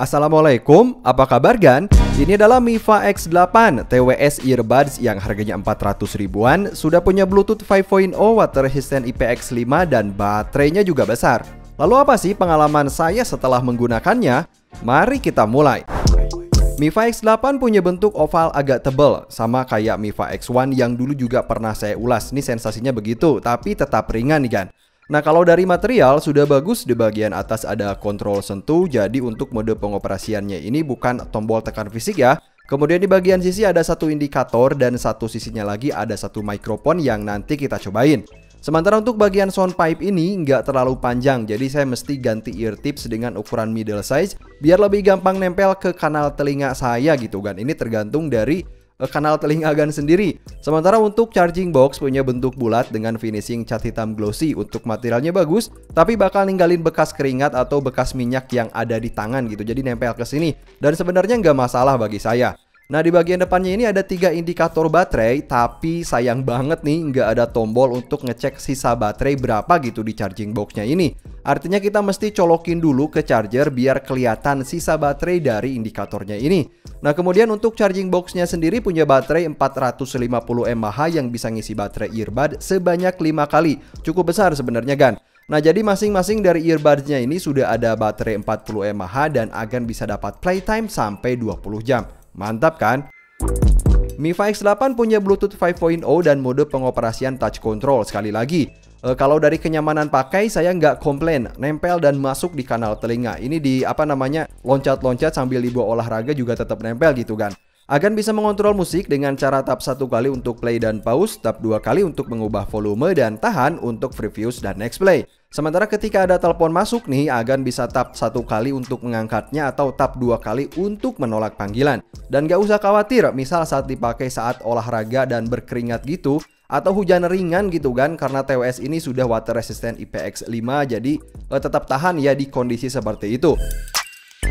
Assalamualaikum, apa kabar Gan? Ini adalah Miva X8 TWS earbuds yang harganya 400 ribuan Sudah punya Bluetooth 5.0, water resistant IPX5 dan baterainya juga besar Lalu apa sih pengalaman saya setelah menggunakannya? Mari kita mulai Miva X8 punya bentuk oval agak tebal, sama kayak Miva X1 yang dulu juga pernah saya ulas. Ini sensasinya begitu, tapi tetap ringan nih kan. Nah kalau dari material sudah bagus. Di bagian atas ada kontrol sentuh. Jadi untuk mode pengoperasiannya ini bukan tombol tekan fisik ya. Kemudian di bagian sisi ada satu indikator dan satu sisinya lagi ada satu mikrofon yang nanti kita cobain. Sementara untuk bagian sound pipe ini nggak terlalu panjang jadi saya mesti ganti ear tips dengan ukuran middle size biar lebih gampang nempel ke kanal telinga saya gitu kan Ini tergantung dari kanal telinga gan sendiri. Sementara untuk charging box punya bentuk bulat dengan finishing cat hitam glossy untuk materialnya bagus, tapi bakal ninggalin bekas keringat atau bekas minyak yang ada di tangan gitu. Jadi nempel ke sini dan sebenarnya nggak masalah bagi saya. Nah di bagian depannya ini ada tiga indikator baterai Tapi sayang banget nih nggak ada tombol untuk ngecek sisa baterai berapa gitu di charging boxnya ini Artinya kita mesti colokin dulu ke charger biar kelihatan sisa baterai dari indikatornya ini Nah kemudian untuk charging boxnya sendiri punya baterai 450 mAh yang bisa ngisi baterai earbud sebanyak 5 kali Cukup besar sebenarnya kan Nah jadi masing-masing dari earbudsnya ini sudah ada baterai 40 mAh dan akan bisa dapat playtime sampai 20 jam Mantap kan? Mi 5 X8 punya Bluetooth 5.0 dan mode pengoperasian touch control sekali lagi. E, kalau dari kenyamanan pakai saya nggak komplain, nempel dan masuk di kanal telinga. Ini di apa namanya loncat-loncat sambil dibawa olahraga juga tetap nempel gitu kan. Agan bisa mengontrol musik dengan cara tap satu kali untuk play dan pause, tap dua kali untuk mengubah volume dan tahan untuk previews dan next play. Sementara ketika ada telepon masuk nih, Agan bisa tap satu kali untuk mengangkatnya atau tap dua kali untuk menolak panggilan. Dan gak usah khawatir, misal saat dipakai saat olahraga dan berkeringat gitu, atau hujan ringan gitu kan karena TWS ini sudah water resistant IPX5 jadi eh, tetap tahan ya di kondisi seperti itu.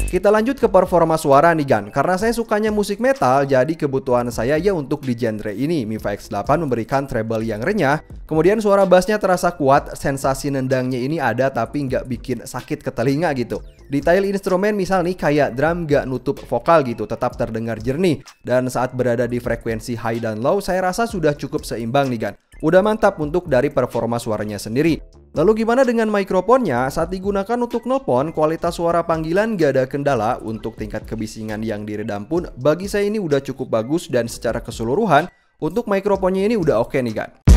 Kita lanjut ke performa suara nih Gan Karena saya sukanya musik metal Jadi kebutuhan saya ya untuk di genre ini. Miva X8 memberikan treble yang renyah. Kemudian suara bassnya terasa kuat Sensasi nendangnya ini ada tapi nggak bikin sakit ke telinga gitu. Detail instrumen misal nih kayak drum nggak nutup vokal gitu Tetap terdengar jernih. Dan saat berada di frekuensi high dan low Saya rasa sudah cukup seimbang nih Gan Udah mantap untuk dari performa suaranya sendiri Lalu gimana dengan mikrofonnya? Saat digunakan untuk nelpon, kualitas suara panggilan gak ada kendala untuk tingkat kebisingan yang diredam pun bagi saya ini udah cukup bagus dan secara keseluruhan untuk mikrofonnya ini udah oke okay nih kan.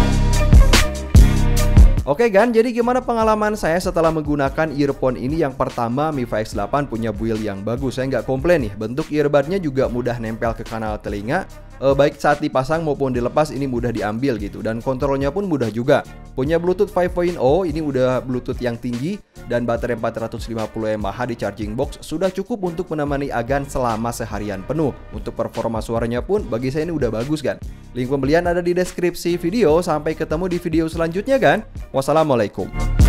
Oke kan, jadi gimana pengalaman saya setelah menggunakan earphone ini yang pertama Mi 5 X8 punya build yang bagus, saya nggak komplain nih. Bentuk earbudnya juga mudah nempel ke kanal telinga, e, baik saat dipasang maupun dilepas ini mudah diambil gitu dan kontrolnya pun mudah juga. Punya Bluetooth 5.0, ini udah Bluetooth yang tinggi dan baterai 450 mAh di charging box sudah cukup untuk menemani Agan selama seharian penuh. Untuk performa suaranya pun bagi saya ini udah bagus kan. Link pembelian ada di deskripsi video. Sampai ketemu di video selanjutnya kan. Wassalamualaikum.